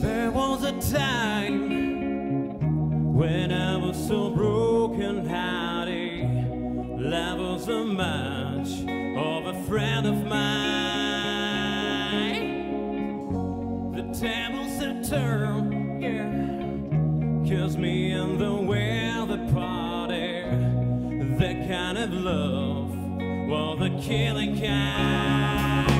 There was a time when I was so broken hearted. Love was a match of a friend of mine. Me and the way the party, that kind of love, well the killing kind.